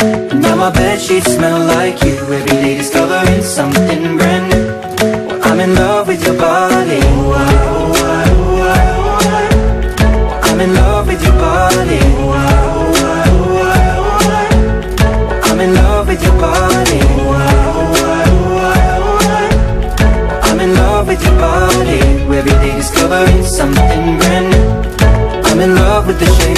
Now my bed sheets smell like you. Every day discovering something brand new. Well, I'm in love with your body. Oh, I, oh, I, oh, I, oh, I. I'm in love with your body. Oh, I, oh, I, oh, I, oh, I. I'm in love with your body. Oh, I, oh, I, oh, I, oh, I. I'm in love with your body. Every day discovering something brand new. I'm in love with the shape